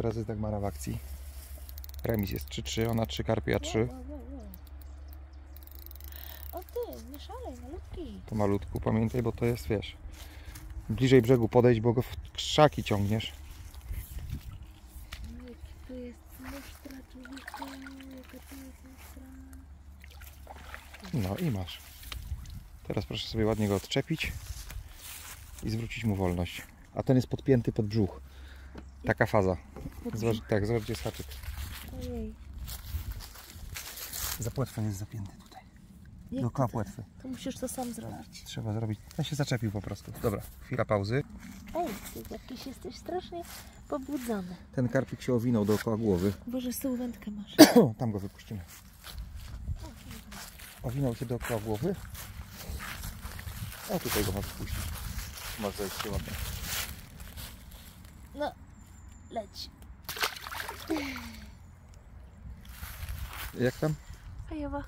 teraz jest Dagmara w akcji. Remis jest 3-3, ona 3 karpie, ja 3. Wow, wow, wow, wow. O ty, nie szalej, malutki. To malutku, pamiętaj, bo to jest, wiesz, bliżej brzegu podejść, bo go w krzaki ciągniesz. To jest musztra, człowieku, jaka to jest musztra. No i masz. Teraz proszę sobie ładnie go odczepić i zwrócić mu wolność. A ten jest podpięty pod brzuch. Taka faza. Zobacz, tak, zobacz gdzie jest haczyk. Ojej, Za jest zapięty tutaj. jak Dookoła to, płetwy. to musisz to sam zrobić. Trzeba zrobić. Ten się zaczepił po prostu. Dobra, chwila pauzy. Ej, ty jakiś jesteś strasznie pobudzony. Ten karpik się owinął dookoła głowy. Boże, z tyłu wędkę masz. Tam go wypuścimy. Owinął się dookoła głowy. O, tutaj go masz wypuścić. Masz zejście ładnie. No, leć. Jak tam? Fajowa.